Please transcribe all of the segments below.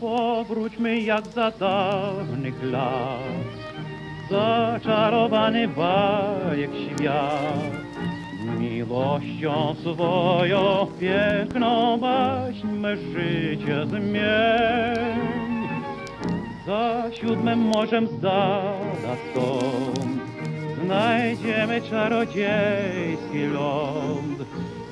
Powróćmy jak za dawnych lat, zaczarowany bajek świat. Miłością swoją piękną baśń życie zmień. Za siódmym morzem z dala stąd znajdziemy czarodziejski ląd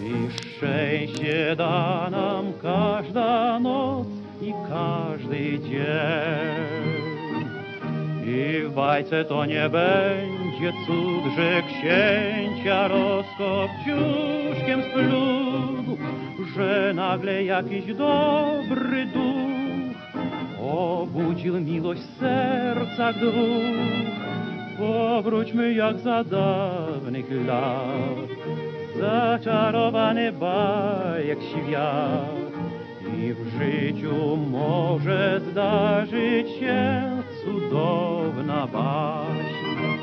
i szczęście da nam każda noc i każdy dzień. I w bajce to nie będzie cud, że księcia rozkop ciuszkiem splótł, że nagle jakiś dobry duch obudził miłość w sercach dwóch. Powróćmy jak za dawnych lat, zaczarowany bajek świat. I w życiu może zdarzyć się cudowna baśń.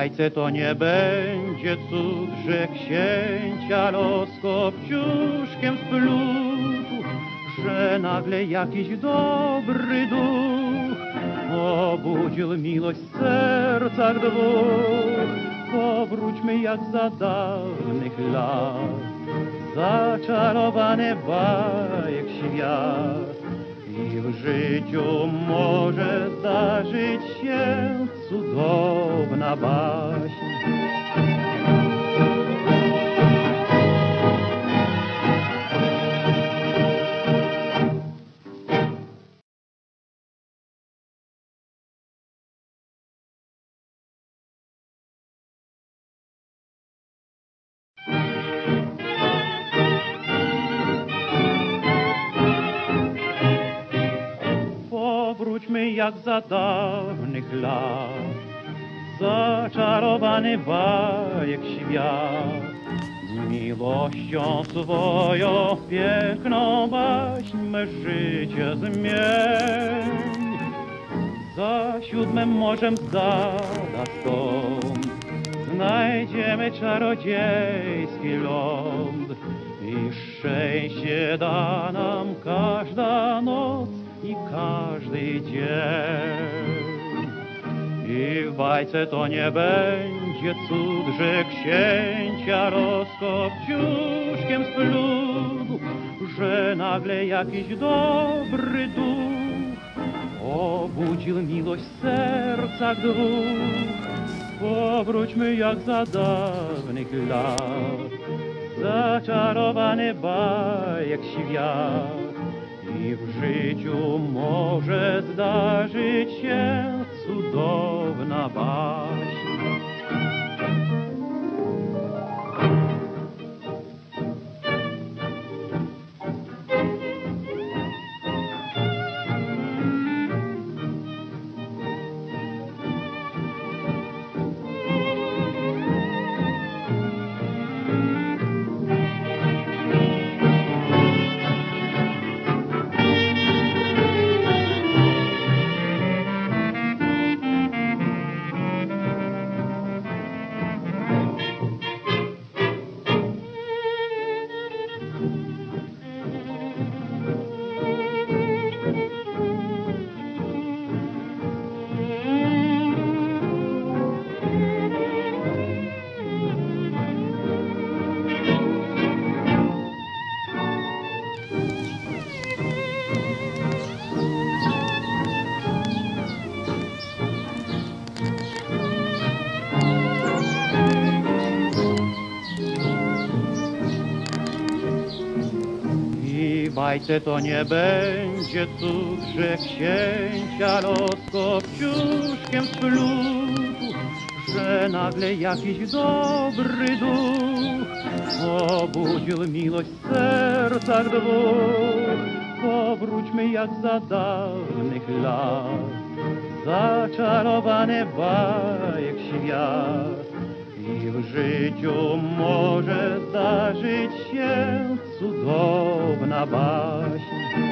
Bajce to nie będzie cud, że księcia los kopciuszkiem splótł, że nagle jakiś dobry duch obudził miłość w sercach dwóch. Powróćmy jak za dawnych lat, zaczarowany bajek świat. I w życiu może zdarzyć się cudowna baśń. Powróćmy jak za dawnych lat, zaczarowany bajek świat. Miłością swoją piękną baśń me życie zmień. Za siódmym morzem z stąd znajdziemy czarodziejski ląd i szczęście da nam każda noc i każdy dzień. I w bajce to nie będzie cud, że księcia rozkop ciuszkiem splótł, że nagle jakiś dobry duch obudził miłość w sercach dwóch. Powróćmy jak za dawnych lat, zaczarowany bajek świat. I w życiu może zdarzyć się cudowna baśń. Bajce to nie będzie cud, że księcia los kopciuszkiem splótł, że nagle jakiś dobry duch obudził miłość w sercach dwóch. Powróćmy jak za dawnych lat, zaczarowany bajek świat. I w życiu może zdarzyć się cudowna baśń.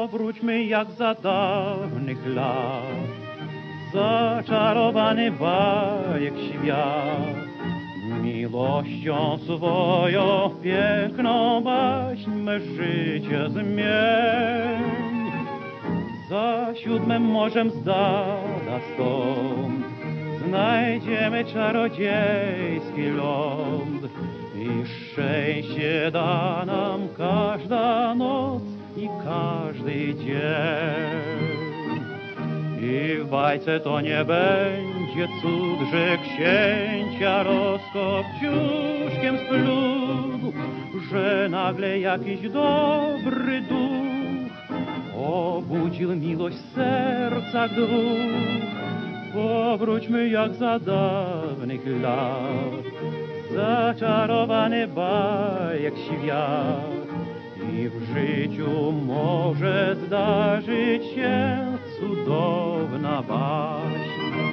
Powróćmy jak za dawnych lat, zaczarowany bajek świat. Miłością swoją piękną baśń me życie zmień. Za siódmym morzem z dala stąd znajdziemy czarodziejski ląd i szczęście da nam każda noc i każdy dzień. I w bajce to nie będzie cud, że księcia rozkopciuszkiem splótł, że nagle jakiś dobry duch obudził miłość w sercach dwóch. Powróćmy jak za dawnych lat, zaczarowany bajek świat. I w życiu może zdarzyć się cudowna baśń.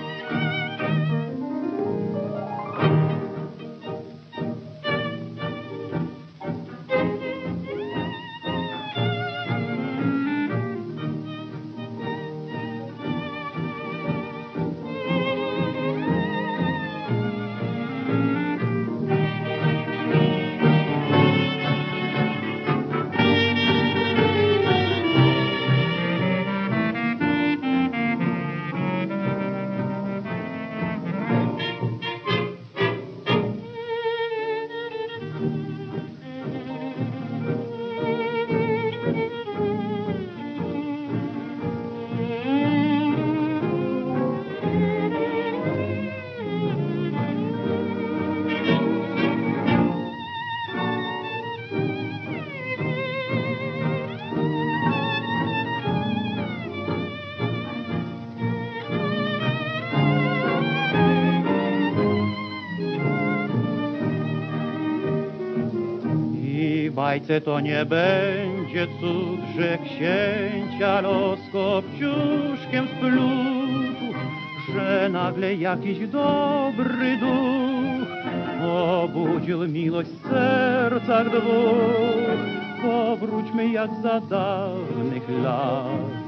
Bajce to nie będzie cud, że księcia los kopciuszkiem że nagle jakiś dobry duch obudził miłość w sercach dwóch. Powróćmy jak za dawnych lat,